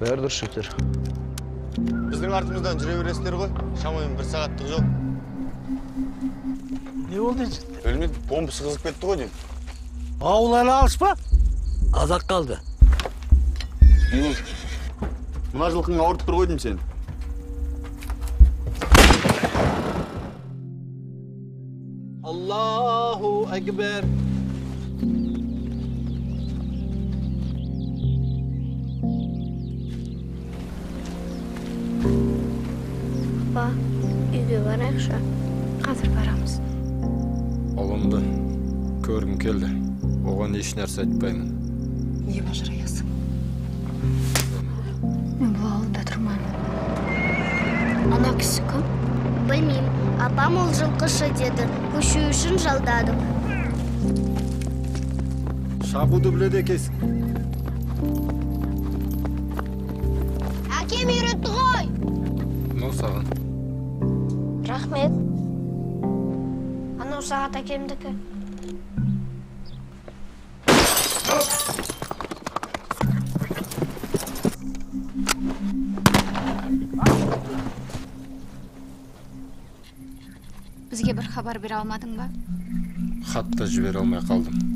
баары дұрыс жігіттер біздің артымыздан жүре бересіздер ғой. Шамамен бір сағаттық жол. Не болды жігіттер? Білмеймін бомба сығызып кетті ғой деймін. Ауыл әлі алыс па? Азақ қалды. Не болды мына жылқың ауыртып тұр ғой деймін сені аллаху акбар Апа, үйге барайықшы. Қазір барамыз. ұлымды көргім келді оған еш нәрсе айтпаймын Не бажыраясың? Мен бұл ауылда тұрмаймын. Ана кісі кім? Білмеймін. Апам ол жылқышы деді. Көшу үшін жалдадым. шабуды біледі екенсің Әкем үйретті мынау саған Рахмет. Анау сағат әкемдікі. бізге бір хабар бере алмадың ба хат та жібере алмай қалдым